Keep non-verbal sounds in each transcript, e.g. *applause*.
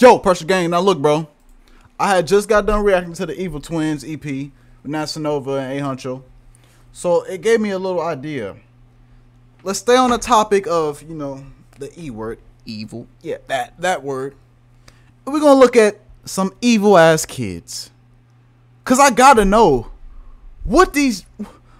Yo, Pressure Gang. Now look, bro. I had just got done reacting to the Evil Twins EP with Nasanova and A Huncho. So it gave me a little idea. Let's stay on the topic of, you know, the E word. Evil. Yeah, that that word. And we're gonna look at some evil ass kids. Cause I gotta know what these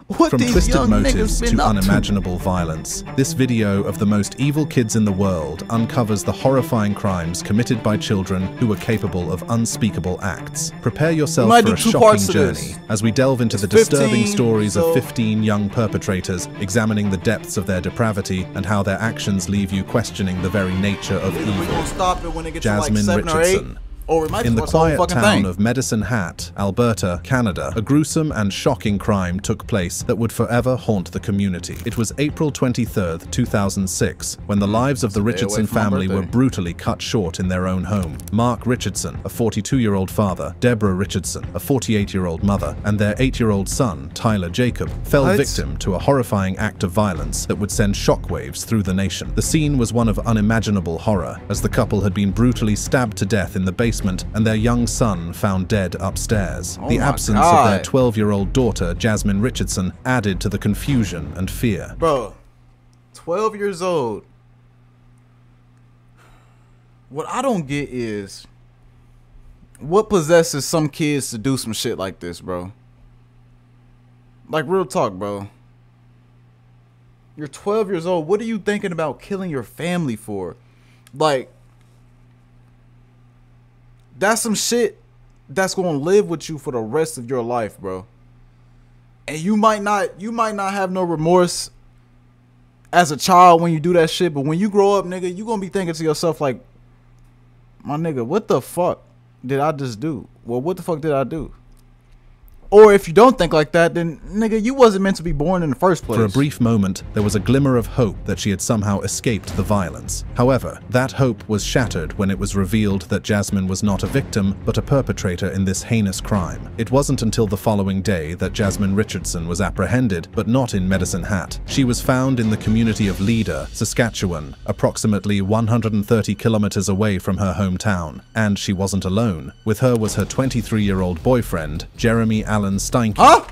what From twisted motives to unimaginable violence, this video of the most evil kids in the world uncovers the horrifying crimes committed by children who are capable of unspeakable acts. Prepare yourself for a shocking to journey as we delve into the It's 15, disturbing stories so- of 15 young perpetrators, examining the depths of their depravity and how their actions leave you questioning the very nature of evil. stop it when it gets Jasmine to like seven or eight. Richardson. Or it might In the watch the quiet town thing. of Medicine Hat, Alberta, Canada, a gruesome and shocking crime took place that would forever haunt the community. It was April 23rd, 2006, when the lives of the away Richardson family were brutally cut short in their own home. Mark Richardson, a 42-year-old father, Deborah Richardson, a 48-year-old mother, and their 8-year-old son, Tyler Jacob, fell What? victim to a horrifying act of violence that would send shockwaves through the nation. The scene was one of unimaginable horror, as the couple had been brutally stabbed to death in the basement and their young son found dead upstairs. Oh the absence of their 12-year-old daughter, Jasmine Richardson, added to the confusion and fear. Bro, 12 years old. What I don't get is what possesses some kids to do some shit like this, bro? Like real talk, bro. You're 12 years old. What are you thinking about killing your family for? Like that's some shit that's to live with you for the rest of your life, bro. And you might not you might not have no remorse as a child when you do that shit, but when you grow up, nigga, you gonna be thinking to yourself like, my nigga, what the fuck did I just do? Well, what the fuck did I do? Or if you don't think like that, then nigga, you wasn't meant to be born in the first place. For a brief moment, there was a glimmer of hope that she had somehow escaped the violence. However, that hope was shattered when it was revealed that Jasmine was not a victim, but a perpetrator in this heinous crime. It wasn't until the following day that Jasmine Richardson was apprehended, but not in Medicine Hat. She was found in the community of Leader, Saskatchewan, approximately 130 kilometers away from her hometown. And she wasn't alone. With her was her 23-year-old boyfriend, Jeremy Allen Steinke. Huh?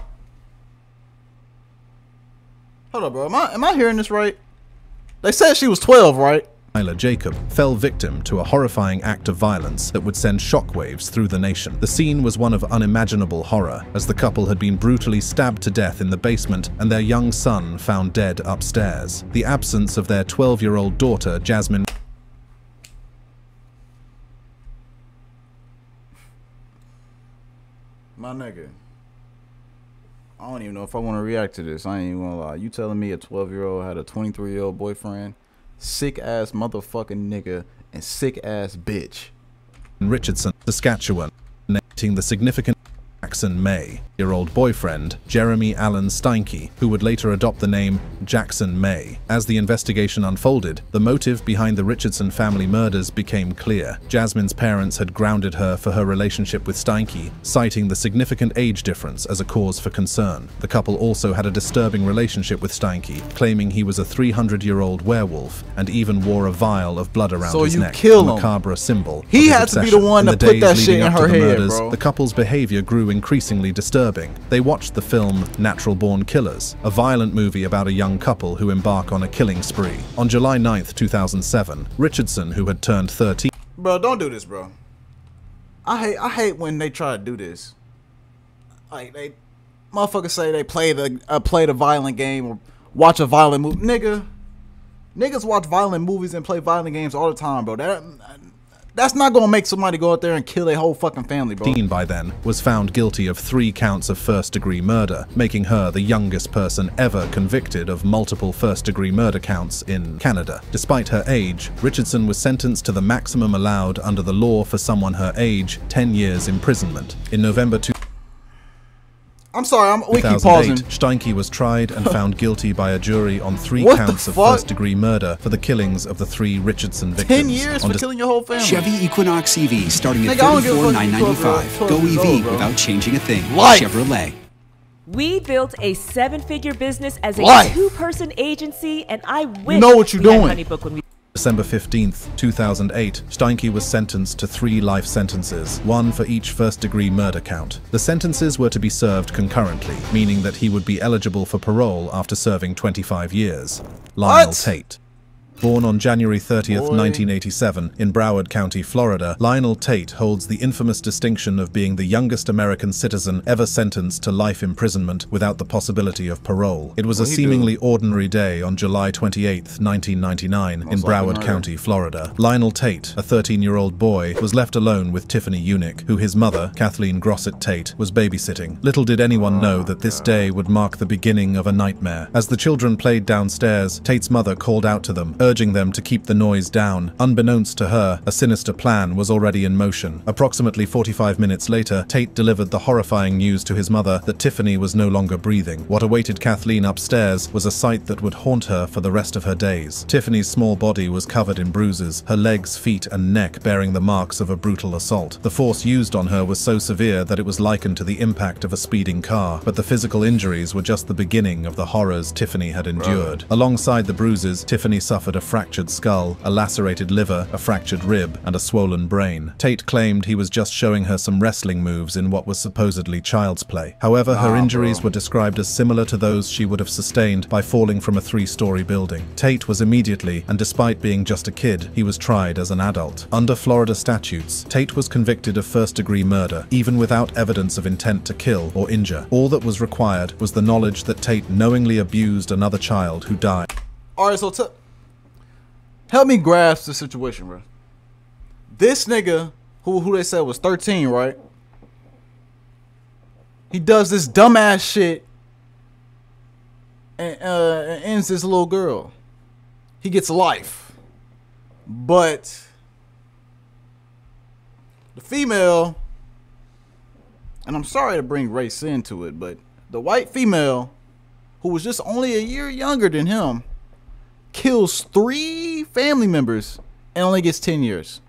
Hold up, bro. Am I am I hearing this right? They said she was 12, right? Tyler Jacob fell victim to a horrifying act of violence that would send shockwaves through the nation. The scene was one of unimaginable horror, as the couple had been brutally stabbed to death in the basement and their young son found dead upstairs. The absence of their 12-year-old daughter, Jasmine My nigga. I don't even know if I want to react to this. I ain't even gonna lie. You telling me a 12 year old had a 23 year old boyfriend, sick ass motherfucking nigga, and sick ass bitch. Richardson, Saskatchewan, naming the significant Jackson May, year old boyfriend, Jeremy Allen Steinke, who would later adopt the name Jackson May. As the investigation unfolded, the motive behind the Richardson family murders became clear. Jasmine's parents had grounded her for her relationship with Steinke, citing the significant age difference as a cause for concern. The couple also had a disturbing relationship with Steinke, claiming he was a 300-year-old werewolf and even wore a vial of blood around So his neck, kill a macabre symbol. He had to be the one In to put that shit in her head, murders, bro. The couple's behavior grew increasingly disturbing. They watched the film Natural Born Killers, a violent movie about a young couple who embark on a killing spree. On July 9th, 2007, Richardson, who had turned 13, Bro, don't do this, bro. I hate I hate when they try to do this. Like they motherfuckers say they play the uh, play the violent game or watch a violent movie. Nigga, niggas watch violent movies and play violent games all the time, bro. That that's not gonna make somebody go out there and kill a whole fucking family, bro. Dean, by then, was found guilty of three counts of first-degree murder, making her the youngest person ever convicted of multiple first-degree murder counts in Canada. Despite her age, Richardson was sentenced to the maximum allowed under the law for someone her age, 10 years imprisonment. In November 2 I'm sorry, I'm we keep pausing. Steinke was tried and *laughs* found guilty by a jury on three What counts of first-degree murder for the killings of the three Richardson victims. Ten years on for killing your whole family. Chevy Equinox EV starting at Nigga, I don't give a fuck if you 34995 12 Go EV bro. without changing a thing. Life. Chevrolet. We built a seven-figure business as a Life. two-person agency, and I wish know what you're we doing. HoneyBook when we December 15, 2008, Steinke was sentenced to three life sentences, one for each first-degree murder count. The sentences were to be served concurrently, meaning that he would be eligible for parole after serving 25 years. Lionel What? Tate. Born on January 30th, Boy. 1987, in Broward County, Florida, Lionel Tate holds the infamous distinction of being the youngest American citizen ever sentenced to life imprisonment without the possibility of parole. It was a he do? seemingly ordinary day on July 28th, 1999, in Broward. County, Florida. Lionel Tate, a 13-year-old boy, was left alone with Tiffany Eunick, who his mother, Kathleen Grossett Tate, was babysitting. Little did anyone ah, know that this day would mark the beginning of a nightmare. As the children played downstairs, Tate's mother called out to them, urging them to keep the noise down. Unbeknownst to her, a sinister plan was already in motion. Approximately 45 minutes later, Tate delivered the horrifying news to his mother that Tiffany was no longer breathing. What awaited Kathleen upstairs was a sight that would haunt her for the rest of her days. Tiffany's small body was covered in bruises, her legs, feet, and neck bearing the marks of a brutal assault. The force used on her was so severe that it was likened to the impact of a speeding car, but the physical injuries were just the beginning of the horrors Tiffany had endured. Alongside the bruises, Tiffany suffered a fractured skull, a lacerated liver, a fractured rib, and a swollen brain. Tate claimed he was just showing her some wrestling moves in what was supposedly child's play. However, her Nah, injuries bro. were described as similar to those she would have sustained by falling from a three-story building. Tate was immediately, and despite being just a kid, he was tried as an adult. Under Florida statutes, Tate was convicted of first-degree murder, even without evidence of intent to kill or injure. All that was required was the knowledge that Tate knowingly abused another child who died. All right, so help me grasp the situation, bro. This nigga, who who they said was 13, right? He does this dumbass shit and uh, and ends this little girl. He gets life, but the female, and I'm sorry to bring race into it, but the white female, who was just only a year younger than him, kills three family members and only gets 10 years.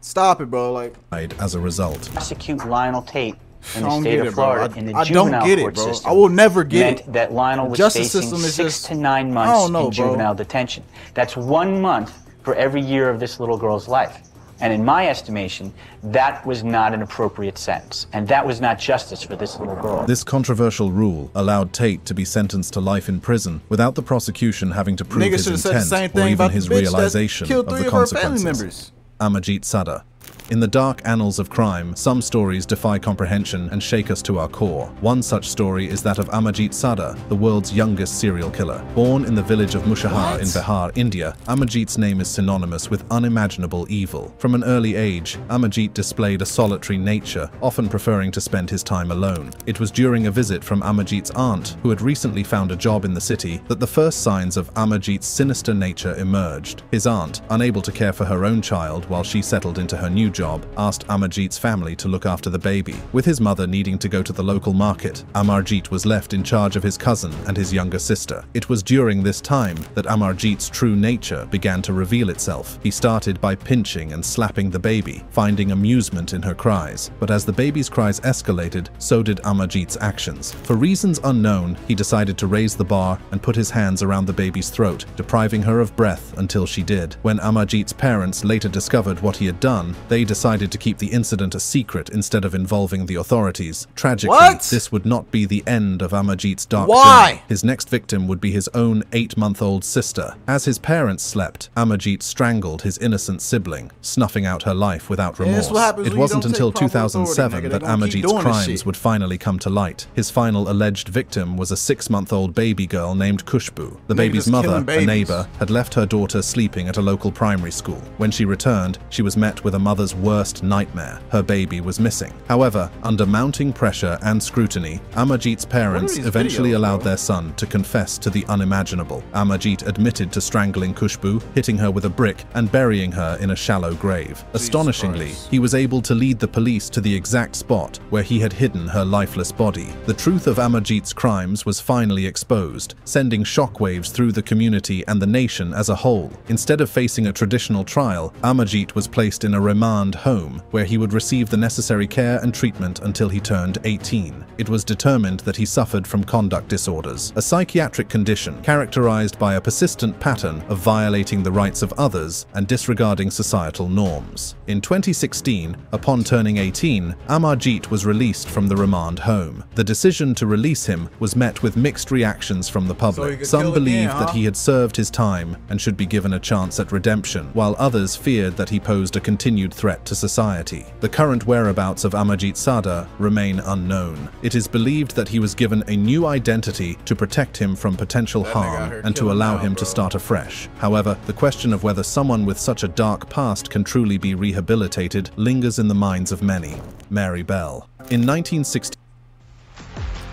Stop it, bro. Like, as a result. prosecute Lionel Tate I in the don't state get of it, bro. Florida I- in the I don't juvenile get it, bro. system I will never get meant it. that Lionel was Justice facing system is six just- to nine months know, in bro. juvenile detention. That's one month for every year of this little girl's life. And in my estimation, that was not an appropriate sentence. And that was not justice for this little girl. This controversial rule allowed Tate to be sentenced to life in prison without the prosecution having to prove nigga his should have said the intent or even his realization of the of her family consequences. members. Amajit Sada. In the dark annals of crime, some stories defy comprehension and shake us to our core. One such story is that of Amajit Sada, the world's youngest serial killer. Born in the village of Mushahar What? in Bihar, India, Amajit's name is synonymous with unimaginable evil. From an early age, Amajit displayed a solitary nature, often preferring to spend his time alone. It was during a visit from Amajit's aunt, who had recently found a job in the city, that the first signs of Amajit's sinister nature emerged. His aunt, unable to care for her own child while she settled into her new job, asked Amarjit's family to look after the baby. With his mother needing to go to the local market, Amarjit was left in charge of his cousin and his younger sister. It was during this time that Amarjit's true nature began to reveal itself. He started by pinching and slapping the baby, finding amusement in her cries. But as the baby's cries escalated, so did Amarjit's actions. For reasons unknown, he decided to raise the bar and put his hands around the baby's throat, depriving her of breath until she did. When Amarjit's parents later discovered what he had done, they decided to keep the incident a secret instead of involving the authorities. Tragically, What? this would not be the end of Amarjit's dark Why? journey. His next victim would be his own eight-month-old sister. As his parents slept, Amarjit strangled his innocent sibling, snuffing out her life without remorse. that's what happens it wasn't until take proper authority, 2007 that They gonna keep Amarjit's doing this crimes would finally come to light. His final alleged victim was a six-month-old baby girl named Kushbu. The baby's mother, a neighbor, had left her daughter sleeping at a local primary school. When she returned, she was met with a mother's worst nightmare. Her baby was missing. However, under mounting pressure and scrutiny, Amajit's parents eventually videos, allowed their son to confess to the unimaginable. Amajit admitted to strangling Kushbu, hitting her with a brick, and burying her in a shallow grave. Astonishingly, Christ. he was able to lead the police to the exact spot where he had hidden her lifeless body. The truth of Amajit's crimes was finally exposed, sending shockwaves through the community and the nation as a whole. Instead of facing a traditional trial, Amajit was placed in a remand home, where he would receive the necessary care and treatment until he turned 18. It was determined that he suffered from conduct disorders, a psychiatric condition characterized by a persistent pattern of violating the rights of others and disregarding societal norms. In 2016, upon turning 18, Amarjeet was released from the remand home. The decision to release him was met with mixed reactions from the public. could Some believed again, that he had served his time and should be given a chance at redemption, while others feared that he posed a continued threat to society. The current whereabouts of Amajit Sada remain unknown. It is believed that he was given a new identity to protect him from potential That harm and to allow now, him to start afresh. However, the question of whether someone with such a dark past can truly be rehabilitated lingers in the minds of many. Mary Bell. In 1960,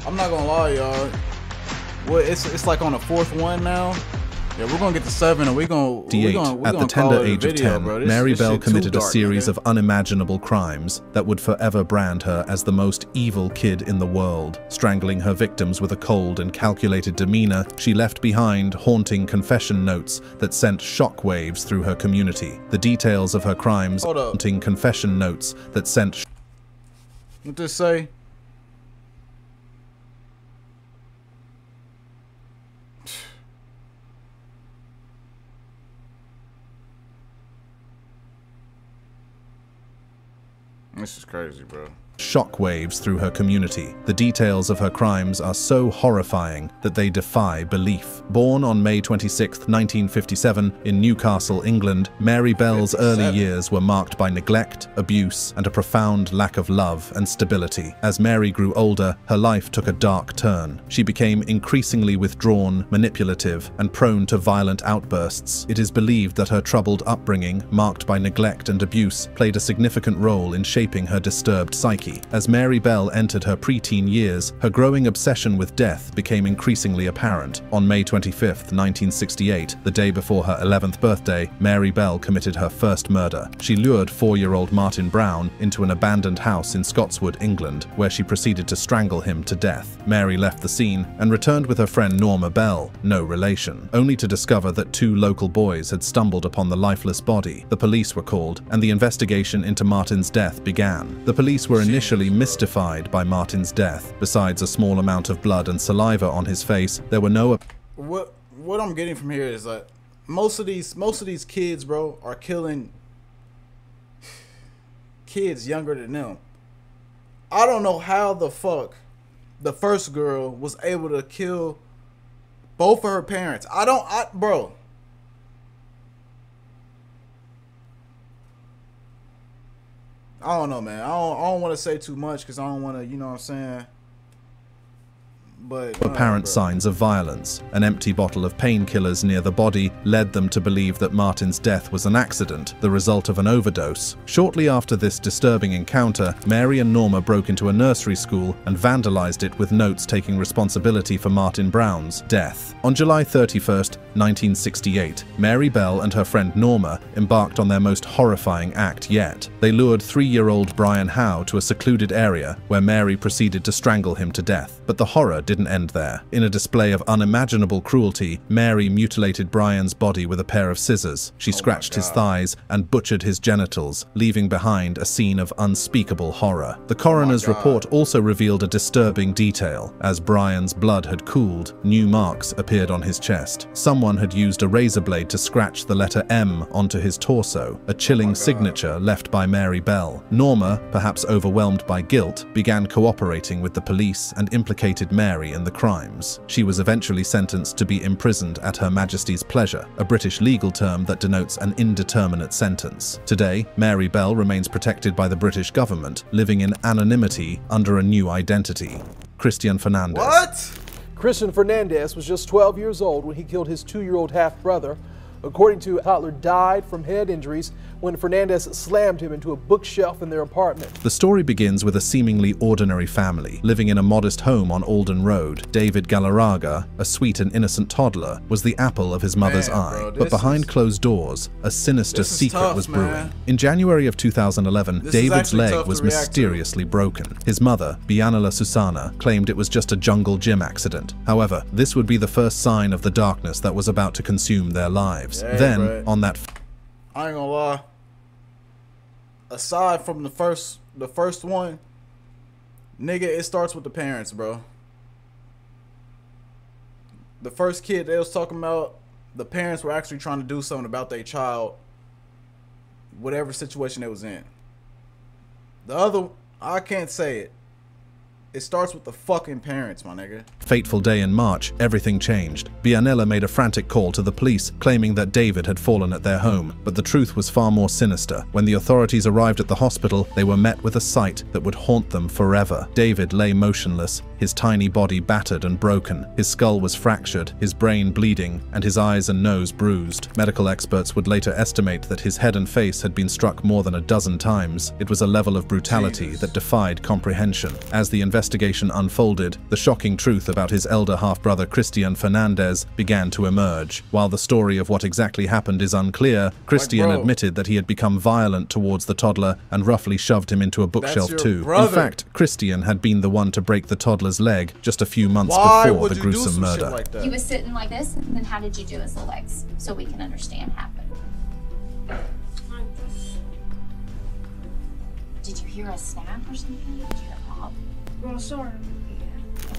I'm not gonna lie, y'all. Well, it's it's like on the fourth one now. Yeah, we're gonna get to seven, and we're gonna, we're gonna, we're at gonna the tender age of video, 10, bro. This- Mary this Bell committed a series nigga. of unimaginable crimes that would forever brand her as the most evil kid in the world. Strangling her victims with a cold and calculated demeanor, she left behind haunting confession notes that sent shockwaves through her community. The details of her crimes haunting confession notes that sent What this say? This is crazy, bro. Shockwaves through her community. The details of her crimes are so horrifying that they defy belief. Born on May 26, 1957, in Newcastle, England, Mary Bell's early years were marked by neglect, abuse, and a profound lack of love and stability. As Mary grew older, her life took a dark turn. She became increasingly withdrawn, manipulative, and prone to violent outbursts. It is believed that her troubled upbringing, marked by neglect and abuse, played a significant role in shaping her disturbed psyche. As Mary Bell entered her preteen years, her growing obsession with death became increasingly apparent. On May 25, 1968, the day before her 11th birthday, Mary Bell committed her first murder. She lured four-year-old Martin Brown into an abandoned house in Scotswood, England, where she proceeded to strangle him to death. Mary left the scene and returned with her friend Norma Bell, no relation, only to discover that two local boys had stumbled upon the lifeless body. The police were called, and the investigation into Martin's death began. The police were initially mystified by Martin's death. Besides a small amount of blood and saliva on his face, there were no What what I'm getting from here is that most of these most of these kids, bro, are killing kids younger than them. I don't know how the fuck the first girl was able to kill both of her parents. I don't I bro. I don't know, man. I don't, I don't want to say too much because I don't want to, you know what I'm saying. But uh, apparent signs of violence. An empty bottle of painkillers near the body led them to believe that Martin's death was an accident, the result of an overdose. Shortly after this disturbing encounter, Mary and Norma broke into a nursery school and vandalized it with notes taking responsibility for Martin Brown's death. On July 31st, 1968, Mary Bell and her friend Norma embarked on their most horrifying act yet. They lured three-year-old Brian Howe to a secluded area where Mary proceeded to strangle him to death. But the horror didn't end there. In a display of unimaginable cruelty, Mary mutilated Brian's body with a pair of scissors. She scratched his thighs and butchered his genitals, leaving behind a scene of unspeakable horror. The coroner's report also revealed a disturbing detail. As Brian's blood had cooled, new marks appeared on his chest. Someone had used a razor blade to scratch the letter M onto his torso, a chilling signature left by Mary Bell. Norma, perhaps overwhelmed by guilt, began cooperating with the police and implicated Mary in the crimes. She was eventually sentenced to be imprisoned at Her Majesty's pleasure, a British legal term that denotes an indeterminate sentence. Today, Mary Bell remains protected by the British government, living in anonymity under a new identity. Christian Fernandez. What? Christian Fernandez was just 12 years old when he killed his two year old half brother. According to Toddler, died from head injuries when Fernandez slammed him into a bookshelf in their apartment. The story begins with a seemingly ordinary family living in a modest home on Alden Road. David Galarraga, a sweet and innocent toddler, was the apple of his mother's Man, eye. bro, but behind is- closed doors, a sinister secret tough, was brewing. man. In January of 2011, This David's leg was react to. mysteriously broken. His mother, Biannela Susana, claimed it was just a jungle gym accident. However, this would be the first sign of the darkness that was about to consume their lives. Yeah, then, right. on that I ain't gonna lie. aside from the first the first one, nigga, it starts with the parents, bro. The first kid they was talking about, the parents were actually trying to do something about their child, whatever situation they was in. The other, I can't say it. It starts with the fucking parents, my nigga. Fateful day in March, everything changed. Biannela made a frantic call to the police, claiming that David had fallen at their home. But the truth was far more sinister. When the authorities arrived at the hospital, they were met with a sight that would haunt them forever. David lay motionless, his tiny body battered and broken. His skull was fractured, his brain bleeding, and his eyes and nose bruised. Medical experts would later estimate that his head and face had been struck more than a dozen times. It was a level of brutality that defied comprehension. As the investigation unfolded, the shocking truth about his elder half-brother Christian Fernandez began to emerge. While the story of what exactly happened is unclear, Christian admitted that he had become violent towards the toddler and roughly shoved him into a bookshelf your too. In fact, Christian had been the one to break the toddler's leg just a few months Why before the gruesome murder. like? He was sitting like this, and then how did you do his legs so we can understand what happened? Did you hear a snap or something? Did you hear a pop? Well, sort of.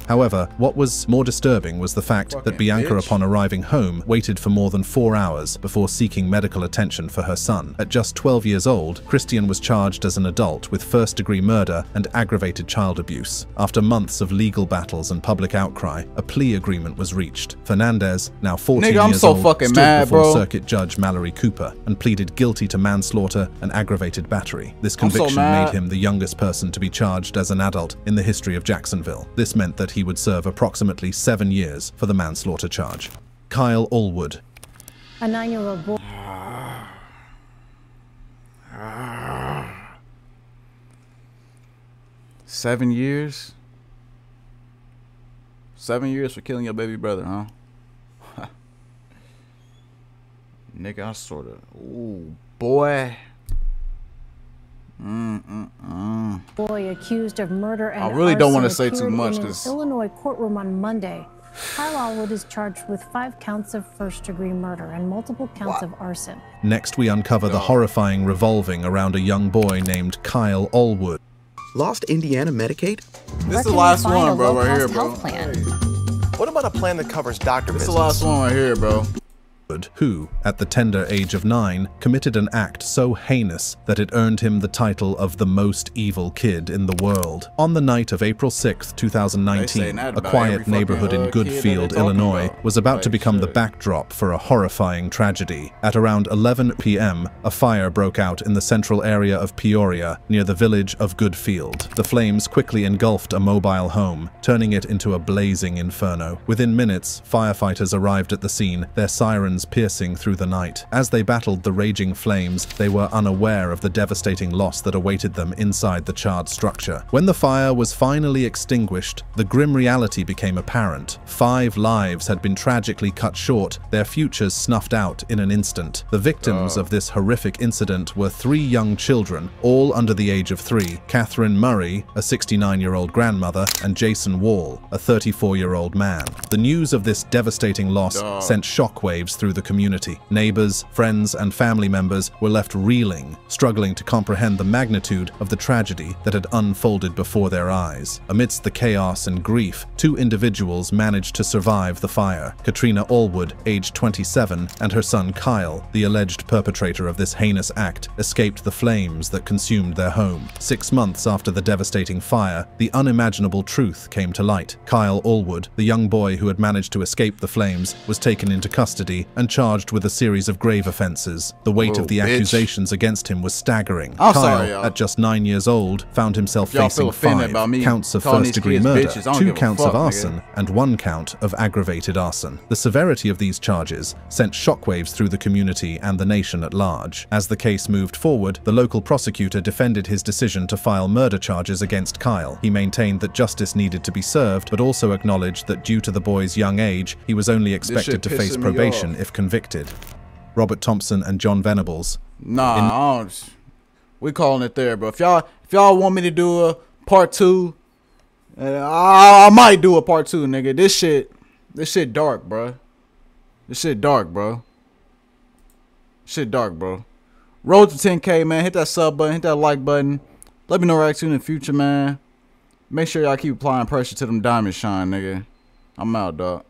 However, what was more disturbing was the fact that Bianca, bitch. upon arriving home, waited for more than four hours before seeking medical attention for her son. At just 12 years old, Christian was charged as an adult with first degree murder and aggravated child abuse. After months of legal battles and public outcry, a plea agreement was reached. Fernandez, now 14 Nigga, I'm years so old, fucking stood mad, before bro. Circuit Judge Mallory Cooper and pleaded guilty to manslaughter and aggravated battery. This I'm so conviction made him the youngest person to be charged as an adult in the history of Jacksonville. This meant that he would serve approximately seven years for the manslaughter charge. Kyle Alwood, A nine-year-old boy. Seven years? Seven years for killing your baby brother, huh? *laughs* Nigga, I sorta. Ooh, boy. Mm-mm-mm. Boy accused of murder and I really don't wanna arson say too much, in an 'cause- Illinois courtroom on Monday. Kyle Alwood is charged with five counts of first-degree murder and multiple counts of arson. Next, we uncover the horrifying revolving around a young boy named Kyle Alwood. Lost Indiana Medicaid? This is the last one, bro, right here, bro. health plan? What about a plan that covers doctor This is the last one right here, bro. Who, at the tender age of nine, committed an act so heinous that it earned him the title of the most evil kid in the world. On the night of April 6, 2019, a quiet neighborhood in Goodfield, Illinois, about. was about to Like, become the backdrop for a horrifying tragedy. At around 11 p.m., a fire broke out in the central area of Peoria, near the village of Goodfield. The flames quickly engulfed a mobile home, turning it into a blazing inferno. Within minutes, firefighters arrived at the scene, their sirens piercing through the night. As they battled the raging flames, they were unaware of the devastating loss that awaited them inside the charred structure. When the fire was finally extinguished, the grim reality became apparent. Five lives had been tragically cut short, their futures snuffed out in an instant. The victims oh. of this horrific incident were three young children, all under the age of three Catherine Murray, a 69 year old grandmother, and Jason Wall, a 34 year old man. The news of this devastating loss oh. sent shockwaves through the community. Neighbors, friends, and family members were left reeling, struggling to comprehend the magnitude of the tragedy that had unfolded before their eyes. Amidst the chaos and grief, two individuals managed to survive the fire. Katrina Alwood, aged 27, and her son Kyle, the alleged perpetrator of this heinous act, escaped the flames that consumed their home. Six months after the devastating fire, the unimaginable truth came to light. Kyle Alwood, the young boy who had managed to escape the flames, was taken into custody and charged with a series of grave offenses. The weight Whoa, of the bitch. accusations against him was staggering. I'm Kyle, sorry, at just nine years old, found himself facing five counts of first-degree murder, bitches, I don't two counts fuck, of nigga. arson, and one count of aggravated arson. The severity of these charges sent shockwaves through the community and the nation at large. As the case moved forward, the local prosecutor defended his decision to file murder charges against Kyle. He maintained that justice needed to be served, but also acknowledged that due to the boy's young age, he was only expected to face probation off. If convicted. Robert Thompson and John Venables. Nah. We calling it there, bro. If y'all if y'all want me to do a part two, uh, I, I might do a part two, nigga. This shit, this shit dark, bro. This shit dark, bro. Shit dark, bro. Road to 10K, man. Hit that sub button, hit that like button. Let me know right I in the future, man. Make sure y'all keep applying pressure to them diamonds shine, nigga. I'm out, dog.